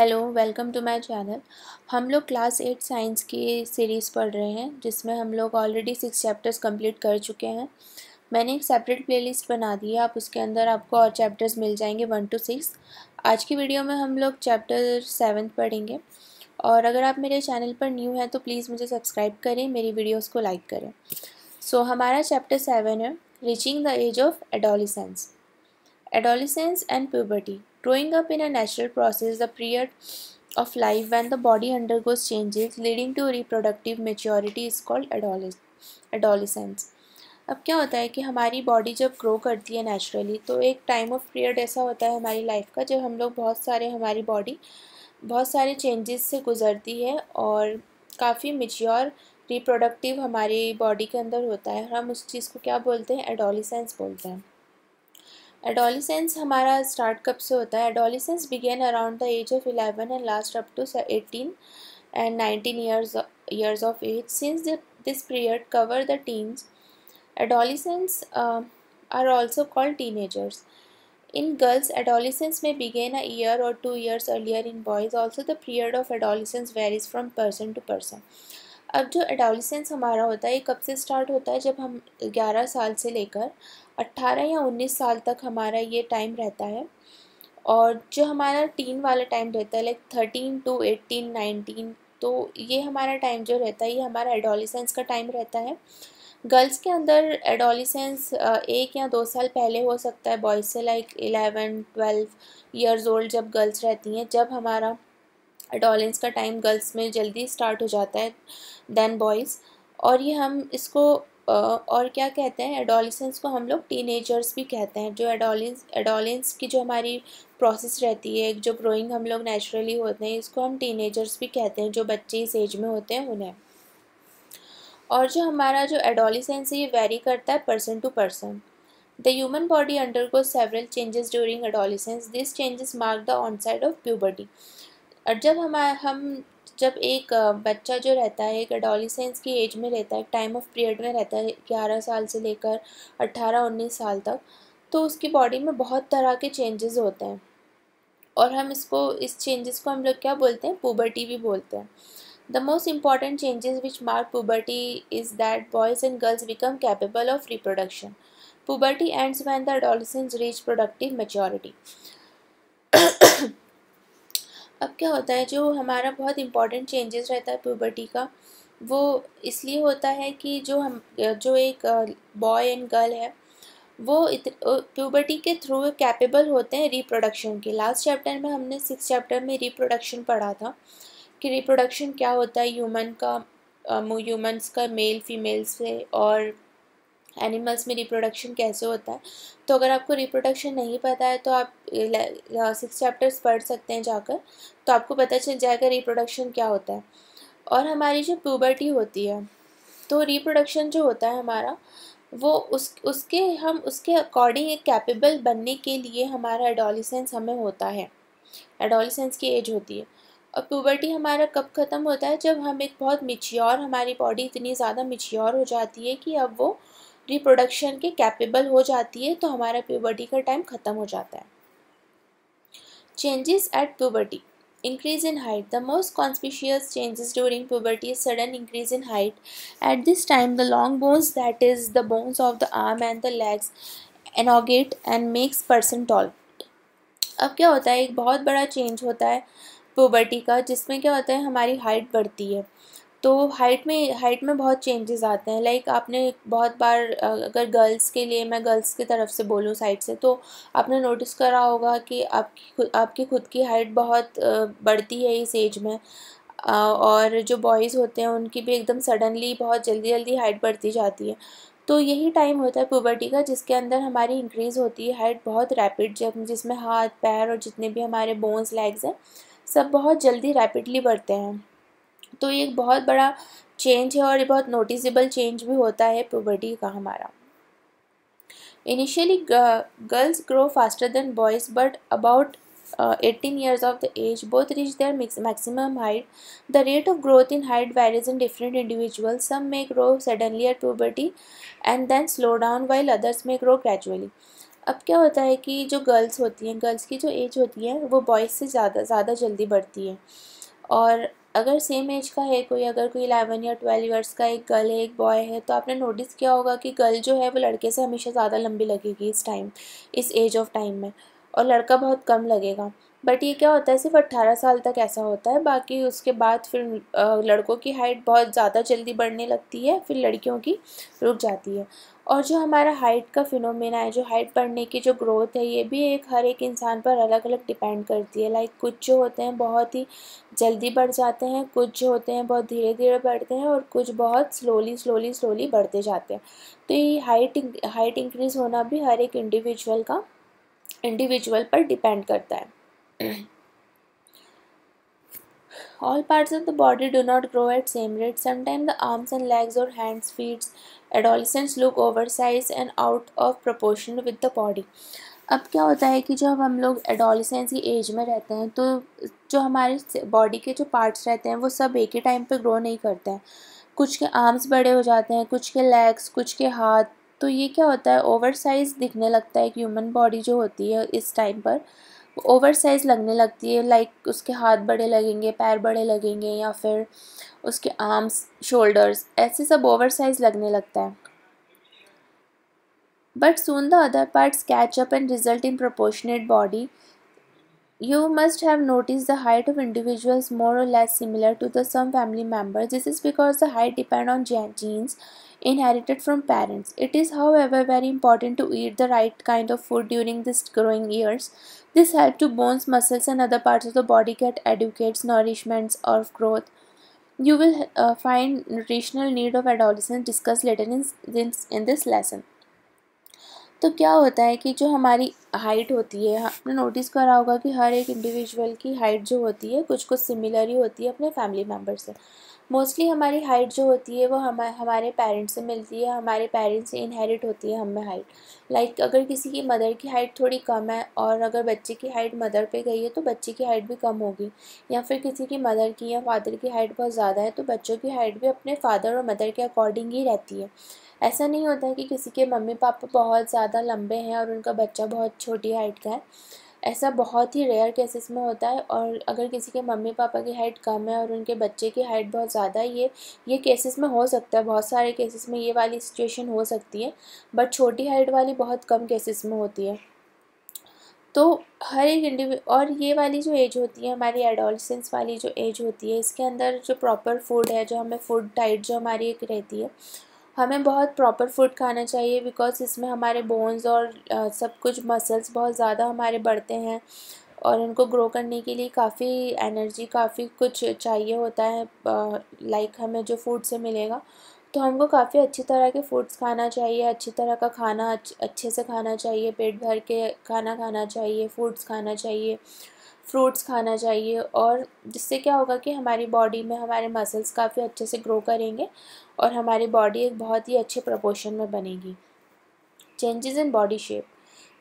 Hello welcome to my channel हम लोग class eight science की सीरीज़ पढ़ रहे हैं जिसमें हम लोग ऑलरेडी सिक्स चैप्टर्स कंप्लीट कर चुके हैं। मैंने एक सेपरेट प्लेलिस्ट बना दी है आप उसके अंदर आपको और चैप्टर्स मिल जाएँगे वन टू सिक्स आज की वीडियो में हम लोग चैप्टर सेवन्थ पढ़ेंगे। और अगर आप मेरे चैनल पर न्यू हैं तो प्लीज़ मुझे सब्सक्राइब करें मेरी वीडियोज़ को लाइक करें। सो so, हमारा चैप्टर सेवन है reaching the age of adolescence adolescence and puberty Growing up in a natural process, the period of life when the body undergoes changes leading to reproductive maturity is called adolescence. अब क्या होता है कि हमारी body जब grow करती है naturally तो एक टाइम ऑफ़ पीरियड ऐसा होता है हमारी लाइफ का जब हम लोग बहुत सारे हमारी बॉडी बहुत सारे चेंजेस से गुज़रती है और काफ़ी मेच्योर रिप्रोडक्टिव हमारी बॉडी के अंदर होता है। हम उस चीज़ को क्या बोलते हैं? एडोलिसेंस बोलते हैं। एडोलिसेंस हमारा स्टार्ट कब से होता है? Adolescence begin around the age of eleven and last up to eighteen and nineteen years years of age since this period cover the teens adolescence are also called teenagers in girls adolescence में begin a year और two years earlier in boys also the period of adolescence varies from person to person अब जो adolescence हमारा होता है, ये कब से स्टार्ट होता है? जब हम 11 साल से लेकर 18 या 19 साल तक हमारा ये टाइम रहता है। और जो हमारा टीन वाला टाइम रहता है like thirteen to eighteen nineteen तो ये हमारा टाइम जो रहता है, ये हमारा एडोलिसेंस का टाइम रहता है। गर्ल्स के अंदर एडोलिसेंस एक या दो साल पहले हो सकता है। बॉयज़ से like eleven twelve years old जब गर्ल्स रहती हैं, जब हमारा एडोलेंस का टाइम गर्ल्स में जल्दी स्टार्ट हो जाता है देन बॉयज़ और ये हम इसको और क्या कहते हैं? एडोलिसेंस को हम लोग टीनेजर्स भी कहते हैं, जो एडोलेंस एडोलेंस की जो हमारी प्रोसेस रहती है, जो ग्रोइंग हम लोग नेचुरली होते हैं, इसको हम टीनेजर्स भी कहते हैं, जो बच्चे इस एज में होते हैं, उन्हें. और जो हमारा जो एडोलिसेंस है, ये वेरी करता है person to person the human body undergo several changes during adolescence this changes mark the onset of puberty और जब हम हम जब एक बच्चा जो रहता है, एक एडोलिसेंस की एज में रहता है टाइम ऑफ़ पीरियड में रहता है, ग्यारह साल से लेकर अट्ठारह उन्नीस साल तक तो उसकी बॉडी में बहुत तरह के चेंजेस होते हैं। और हम इसको, इस चेंजेस को हम लोग क्या बोलते हैं? पुबर्टी भी बोलते हैं। The most important changes which mark puberty is that boys and girls become capable of reproduction puberty ends when the adolescence reach productive maturity अब क्या होता है, जो हमारा बहुत इंपॉर्टेंट चेंजेस रहता है प्यूबर्टी का, वो इसलिए होता है कि जो हम, जो एक बॉय एंड गर्ल है, वो प्यूबर्टी के थ्रू कैपेबल होते हैं रिप्रोडक्शन के। लास्ट चैप्टर में हमने सिक्स चैप्टर में रिप्रोडक्शन पढ़ा था कि रिप्रोडक्शन क्या होता है ह्यूमन का ह्यूमंस का मेल फीमेल से और एनिमल्स में रिप्रोडक्शन कैसे होता है? तो अगर आपको रिप्रोडक्शन नहीं पता है तो आप सिक्स चैप्टर्स पढ़ सकते हैं जाकर। तो आपको पता चल जाएगा रिप्रोडक्शन क्या होता है। और हमारी जो प्यूबर्टी होती है तो रिप्रोडक्शन जो होता है हमारा, वो उस, उसके, हम उसके अकॉर्डिंग एक कैपेबल बनने के लिए हमारा एडोलिसेंस हमें होता है। एडोलिसेंस की एज होती है। और प्यूबर्टी हमारा कब ख़त्म होता है? जब हम एक बहुत मिच्योर हमारी बॉडी इतनी ज़्यादा मिच्योर हो जाती है कि अब वो रिप्रोडक्शन के कैपेबल हो जाती है तो हमारा प्यूबर्टी का टाइम ख़त्म हो जाता है। Changes at puberty increase in height the most conspicuous changes during puberty sudden increase in height at this time the long bones that is the bones of the arm and the legs elongate and makes person tall अब क्या होता है? एक बहुत बड़ा change होता है puberty का, जिसमें क्या होता है? हमारी हाइट बढ़ती है। तो हाइट में हाइट में बहुत चेंजेस आते हैं। लाइक आपने बहुत बार अगर गर्ल्स के लिए मैं गर्ल्स की तरफ़ से बोलूँ साइड से तो आपने नोटिस करा होगा कि आपकी खुद आपकी खुद की हाइट बहुत बढ़ती है इस एज में। और जो बॉयज़ होते हैं, उनकी भी एकदम सडनली बहुत जल्दी जल्दी हाइट बढ़ती जाती है। तो यही टाइम होता है पुबर्टी का, जिसके अंदर हमारी इंक्रीज़ होती है हाइट बहुत रैपिड जब, जिसमें हाथ, पैर और जितने भी हमारे बोन्स लेग्स हैं, सब बहुत जल्दी रैपिडली बढ़ते हैं। तो ये एक बहुत बड़ा चेंज है और ये बहुत नोटिसेबल चेंज भी होता है पुबर्टी का हमारा। Initially girls grow faster than boys but about eighteen years of the age both reach their maximum height the rate of growth in height varies in different individual some may grow suddenly at puberty and then slow down while others may grow gradually अब क्या होता है कि जो girls होती हैं girls की जो एज होती है, वो बॉयज़ से ज़्यादा ज़्यादा जल्दी बढ़ती है। और अगर सेम एज का है, कोई अगर कोई इलेवन या ट्वेल्व ईयर्स का एक गर्ल है, एक बॉय है तो आपने नोटिस किया होगा कि गर्ल जो है, वो लड़के से हमेशा ज़्यादा लंबी लगेगी इस टाइम इस एज ऑफ़ टाइम में। और लड़का बहुत कम लगेगा। बट ये क्या होता है, सिर्फ़ अट्ठारह साल तक ऐसा होता है, बाकी उसके बाद फिर लड़कों की हाइट बहुत ज़्यादा जल्दी बढ़ने लगती है, फिर लड़कियों की रुक जाती है। और जो हमारा हाइट का फिनोमेना है, जो हाइट बढ़ने की जो ग्रोथ है, ये भी एक, हर एक इंसान पर अलग अलग डिपेंड करती है। लाइक कुछ जो होते हैं, बहुत ही जल्दी बढ़ जाते हैं, कुछ जो होते हैं, बहुत धीरे धीरे बढ़ते हैं, और कुछ बहुत स्लोली स्लोली स्लोली बढ़ते जाते हैं। तो ये हाइट हाइट इंक्रीज़ होना भी हर एक इंडिविजुअल का इंडिविजुअल पर डिपेंड करता है। all parts of the body do not grow at same rate. Sometimes the arms and legs or hands, feet, adolescents look oversized and out of proportion with the body. अब क्या होता है कि जब हम लोग एडोलिसेंस की एज में रहते हैं तो जो हमारे बॉडी के जो पार्ट्स रहते हैं, वो सब एक ही टाइम पे ग्रो नहीं करते हैं। कुछ के आर्म्स बड़े हो जाते हैं, कुछ के लेग्स कुछ के हाथ। तो ये क्या होता है ओवर साइज़ दिखने लगता है कि ह्यूमन बॉडी जो होती है इस टाइम पर। ओवर साइज़ लगने लगती है लाइक उसके हाथ बड़े लगेंगे, पैर बड़े लगेंगे या फिर उसके आर्म्स शोल्डर्स ऐसे सब ओवर साइज़ लगने लगता है। But soon the other parts catch up and result in proportionate body you must have notice the height of individuals more और less similar to the some family member this is because the height depend on genes inherited from parents. It is however very important to eat the right kind of food during this growing years. This helps to bones, muscles and other parts of the body get adequate nourishments or growth. You will uh, find nutritional need of adolescents discussed later in, this in this lesson. तो क्या होता है कि जो हमारी height होती है आपने नोटिस करा होगा कि हर एक इंडिविजुअल की हाइट जो होती है कुछ कुछ सिमिलर ही होती है अपने फैमिली मेंबर से मोस्टली हमारी हाइट जो होती है वो हम हमारे पेरेंट्स से मिलती है हमारे पेरेंट्स से इनहेरिट होती है हमें हाइट। लाइक like, अगर किसी की मदर की हाइट थोड़ी कम है और अगर बच्चे की हाइट मदर पे गई है तो बच्चे की हाइट भी कम होगी। या फिर किसी की मदर की या फादर की हाइट बहुत ज़्यादा है तो बच्चों की हाइट भी अपने फादर और मदर के अकॉर्डिंग ही रहती है। ऐसा नहीं होता कि किसी के मम्मी पापा बहुत ज़्यादा लंबे हैं और उनका बच्चा बहुत छोटी हाइट का है। ऐसा बहुत ही रेयर केसेस में होता है और अगर किसी के मम्मी पापा की हाइट कम है और उनके बच्चे की हाइट बहुत ज़्यादा है, ये ये केसेस में हो सकता है, बहुत सारे केसेस में ये वाली सिचुएशन हो सकती है बट छोटी हाइट वाली बहुत कम केसेस में होती है। तो हर एक इंडिविज और ये वाली जो एज होती है, हमारी एडोलसेंस वाली जो एज होती है, इसके अंदर जो प्रॉपर फ़ूड है, जो हमें फ़ूड डाइट जो हमारी एक रहती है हमें बहुत प्रॉपर फ़ूड खाना चाहिए बिकॉज़ इसमें हमारे बोन्स और सब कुछ मसल्स बहुत ज़्यादा हमारे बढ़ते हैं और उनको ग्रो करने के लिए काफ़ी एनर्जी काफ़ी कुछ चाहिए होता है लाइक हमें जो फ़ूड से मिलेगा। तो हमको काफ़ी अच्छी तरह के फूड्स खाना चाहिए, अच्छी तरह का खाना, अच्छे से खाना चाहिए, पेट भर के खाना खाना चाहिए फूड्स खाना चाहिए। फ्रूट्स खाना चाहिए और जिससे क्या होगा कि हमारी बॉडी में हमारे मसल्स काफ़ी अच्छे से ग्रो करेंगे और हमारी बॉडी एक बहुत ही अच्छे प्रपोर्शन में बनेगी। Changes in body shape.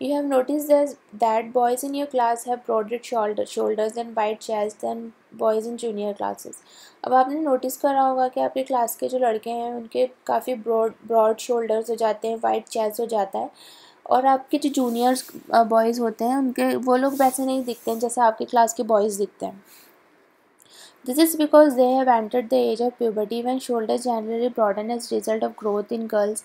You have notice that boys in your class have broader shoulders and wide chest than boys in junior classes अब आपने नोटिस करा होगा कि आपके क्लास के जो लड़के हैं, उनके काफ़ी ब्रॉड ब्रॉड शोल्डर्स हो जाते हैं वाइट चेस्ट हो जाता है। और आपके जो जूनियर्स बॉयज़ होते हैं, उनके, वो लोग वैसे नहीं दिखते हैं जैसे आपके क्लास के बॉयज़ दिखते हैं। This is because they have entered the age of puberty when shoulders generally broaden as result of growth in girls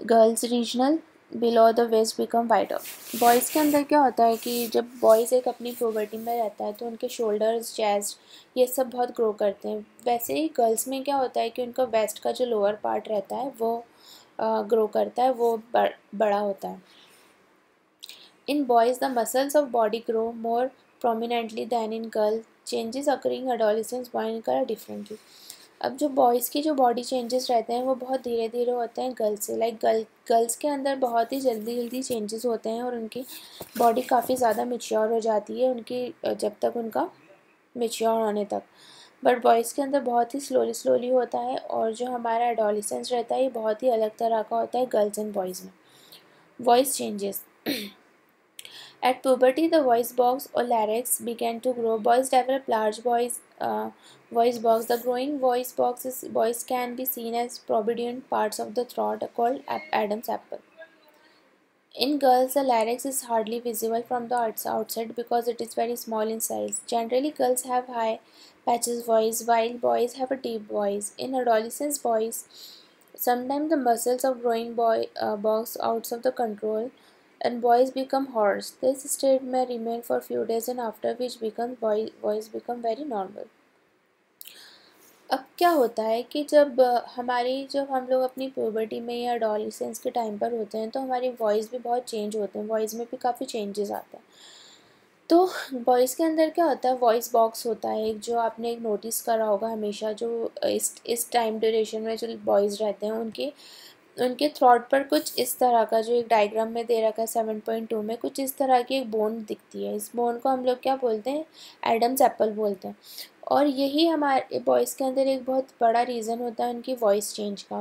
girls regional below the waist become wider boys के अंदर क्या होता है कि जब बॉयज़ एक अपनी प्यूबर्टी में रहता है तो उनके शोल्डर्स चेस्ट ये सब बहुत ग्रो करते हैं। वैसे ही गर्ल्स में क्या होता है कि उनका वेस्ट का जो लोअर पार्ट रहता है, वो ग्रो करता है, वो बड़ा होता है। In boys the muscles of body grow more prominently than in girl changes occurring adolescence boy कर डिफरेंटली अब जो बॉयज़ की जो बॉडी चेंजेस रहते हैं, वो बहुत धीरे धीरे होते हैं गर्ल्स से। लाइक गर्ल गर्ल्स के अंदर बहुत ही जल्दी जल्दी चेंजेस होते हैं और उनकी बॉडी काफ़ी ज़्यादा मिच्योर हो जाती है, उनकी, जब तक उनका मिच्योर होने तक। बट बॉयज़ के अंदर बहुत ही स्लोली स्लोली होता है और जो हमारा एडोलिसेंस रहता है, ये बहुत ही अलग तरह का होता है गर्ल्स एंड बॉयज़ में। Voice changes at puberty the voice box और larynx begins to grow boys develop large boys voice box the growing voice box boys can be seen as prominent parts of the throat called Adam's apple In girls, the larynx is hardly visible from the outside because it is very small in size. Generally, girls have high patches voice while boys have a deep voice. In adolescence boys, sometimes the muscles of growing boy uh, box out of the control and boys become hoarse. This state may remain for few days and after which becomes boy voice become very normal. अब क्या होता है कि जब हमारी जब हम लोग अपनी प्यूबर्टी में या डॉलिसेंस के टाइम पर होते हैं तो हमारी वॉइस भी बहुत चेंज होते हैं वॉइस में भी काफ़ी चेंजेस आते हैं। तो वॉइस के अंदर क्या होता है वॉइस बॉक्स होता है एक, जो आपने एक नोटिस करा होगा हमेशा, जो इस इस टाइम ड्यूरेशन में जो बॉयज़ रहते हैं, उनके उनके थ्रॉट पर कुछ इस तरह का जो एक डायग्राम में दे रखा है सेवन पॉइंट टू में, कुछ इस तरह की एक बोन दिखती है। इस बोन को हम लोग क्या बोलते हैं? एडम्स एप्पल बोलते हैं। और यही हमारे बॉयज़ के अंदर एक बहुत बड़ा रीज़न होता है उनकी वॉइस चेंज का।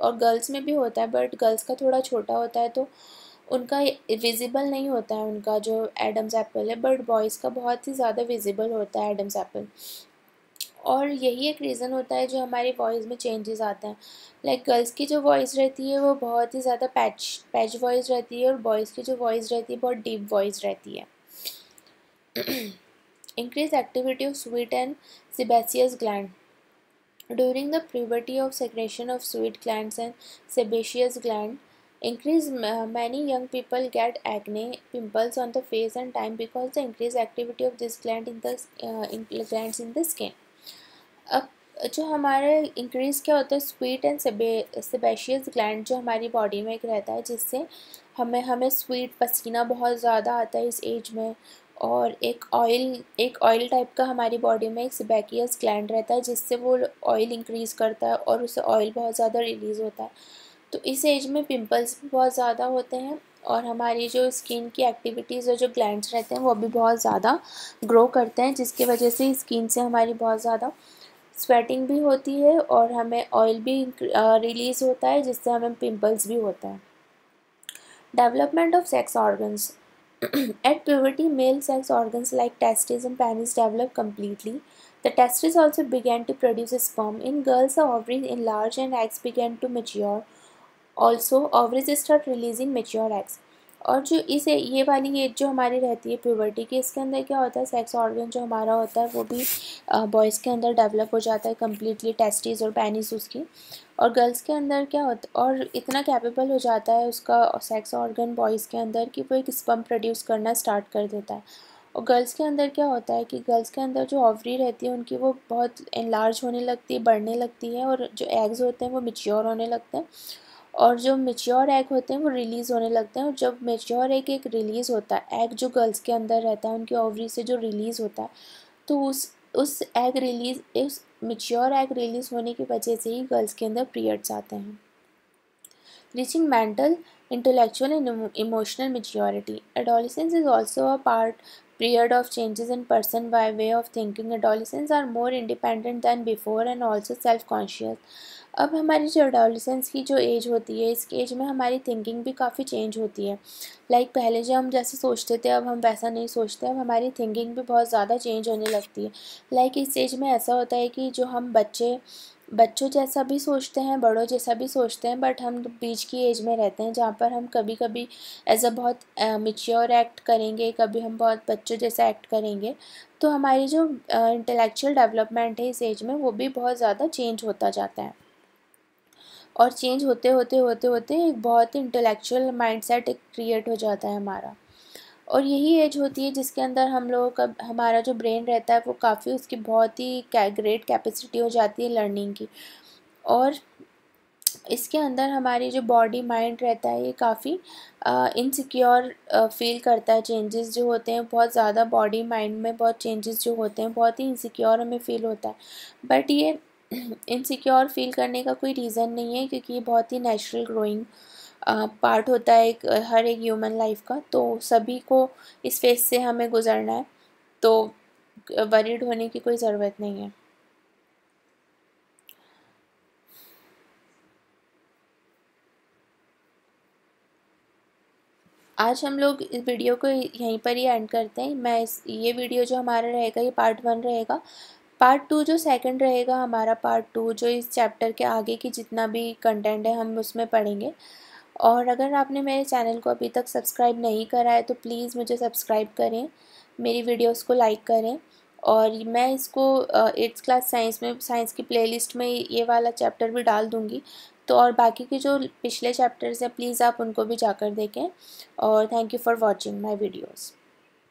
और गर्ल्स में भी होता है बट गर्ल्स का थोड़ा छोटा होता है तो उनका विजिबल नहीं होता है उनका जो एडम्स एप्पल है बट बॉयज़ का बहुत ही ज़्यादा विजिबल होता है एडम्स एप्पल और यही एक रीज़न होता है जो हमारी वॉइस में चेंजेस आते हैं। लाइक like गर्ल्स की जो वॉइस रहती है, वो बहुत ही ज़्यादा पैच पैच वॉइस रहती है और बॉयज़ की जो वॉइस रहती है, बहुत डीप वॉइस रहती है। Increase activity of sweet and sebaceous gland. During the puberty of secretion of sweet glands and sebaceous gland, increase uh, many young people get acne, pimples on the face and time because the increased activity of this gland in the uh, in glands in the skin. अब जो हमारे increase क्या होता है sweet and sebaceous gland जो हमारी body में एक रहता है जिससे हमें हमें स्वीट पसीना बहुत ज़्यादा आता है इस एज में और एक ऑयल एक ऑयल टाइप का हमारी बॉडी में एक सिबैकियस ग्लैंड रहता है, जिससे वो ऑयल इंक्रीज़ करता है और उससे ऑयल बहुत ज़्यादा रिलीज़ होता है। तो इस एज में पिंपल्स भी बहुत ज़्यादा होते हैं और हमारी जो स्किन की एक्टिविटीज़ और जो ग्लैंड्स रहते हैं, वो भी बहुत ज़्यादा ग्रो करते हैं, जिसकी वजह से स्किन से हमारी बहुत ज़्यादा स्वेटिंग भी होती है और हमें ऑयल भी रिलीज़ होता है, जिससे हमें पिंपल्स भी होता है। Development of sex organs At puberty, male sex organs like testes and penis develop completely. The testes also began to produce sperm. In girls, the ovaries enlarge and eggs begin to mature. Also, ovaries start releasing mature eggs. और जो इस ये वाली as जो हमारी रहती है puberty की, इसके अंदर क्या होता है सेक्स ऑर्गन जो हमारा होता है, वो भी बॉयज़ के अंदर डेवलप हो जाता है कम्प्लीटली टेस्टिस और पैनिस उसकी। और गर्ल्स के अंदर क्या होता, और इतना कैपेबल हो जाता है उसका सेक्स ऑर्गन बॉयज़ के अंदर कि वो एक स्पम प्रोड्यूस करना स्टार्ट कर देता है। और गर्ल्स के अंदर क्या होता है कि गर्ल्स के अंदर जो ऑवरी रहती है, उनकी वो बहुत इनलार्ज होने लगती है, बढ़ने लगती है, और जो एग्स होते हैं, वो मिच्योर होने लगते हैं। और जो मेच्योर एग होते हैं, वो रिलीज़ होने लगते हैं और जब मेच्योर एग एक रिलीज़ होता है एग जो गर्ल्स के अंदर रहता है, उनकी ओवरी से जो रिलीज़ होता है तो उस उस एग रिलीज़ उस मेच्योर एग रिलीज़ होने की वजह से ही गर्ल्स के अंदर पीरियड्स आते हैं। Reaching mental intellectual and emotional maturity adolescence is also a part period of changes in person by way of thinking, adolescents are more independent than before and also self conscious अब हमारी जो adolescence की जो as होती है इस as में हमारी थिंकिंग भी काफ़ी चेंज होती है। लाइक like पहले जो हम जैसे सोचते थे, अब हम वैसा नहीं सोचते, अब हमारी थिंकिंग भी बहुत ज़्यादा चेंज होने लगती है। लाइक like इस एज में ऐसा होता है कि जो हम बच्चे बच्चों जैसा भी सोचते हैं, बड़ों जैसा भी सोचते हैं बट हम बीच की एज में रहते हैं जहाँ पर हम कभी कभी एज अ बहुत मिच्योर एक्ट करेंगे, कभी हम बहुत बच्चों जैसा एक्ट करेंगे तो हमारी जो इंटेलेक्चुअल डेवलपमेंट है इस एज में वो भी बहुत ज़्यादा चेंज होता जाता है। और चेंज होते होते होते होते एक बहुत ही इंटेलेक्चुअल माइंडसेट एक क्रिएट हो जाता है हमारा। और यही एज होती है जिसके अंदर हम लोगों का, हमारा जो ब्रेन रहता है वो काफ़ी उसकी बहुत ही ग्रेट कैपेसिटी हो जाती है लर्निंग की। और इसके अंदर हमारी जो बॉडी माइंड रहता है ये काफ़ी इनसिक्योर फील करता है। चेंजेस जो होते हैं, बहुत ज़्यादा बॉडी माइंड में बहुत चेंजेस जो होते हैं, बहुत ही इनसिक्योर हमें फील होता है। बट ये इनसिक्योर फील करने का कोई रीज़न नहीं है क्योंकि ये बहुत ही नेचुरल ग्रोइंग पार्ट होता है एक, हर एक ह्यूमन लाइफ का तो सभी को इस फेस से हमें गुजरना है तो वरीड होने की कोई ज़रूरत नहीं है। आज हम लोग इस वीडियो को यहीं पर ही एंड करते हैं। मैं इस, ये वीडियो जो हमारा रहेगा, ये पार्ट वन रहेगा। पार्ट टू जो सेकंड रहेगा, हमारा पार्ट टू जो इस चैप्टर के आगे की जितना भी कंटेंट है, हम उसमें पढ़ेंगे। और अगर आपने मेरे चैनल को अभी तक सब्सक्राइब नहीं करा है तो प्लीज़ मुझे सब्सक्राइब करें, मेरी वीडियोस को लाइक करें और मैं इसको एट्थ क्लास साइंस में, साइंस की प्लेलिस्ट में ये वाला चैप्टर भी डाल दूँगी। तो और बाकी के जो पिछले चैप्टर्स हैं, प्लीज़ आप उनको भी जाकर देखें और thank you for watching my videos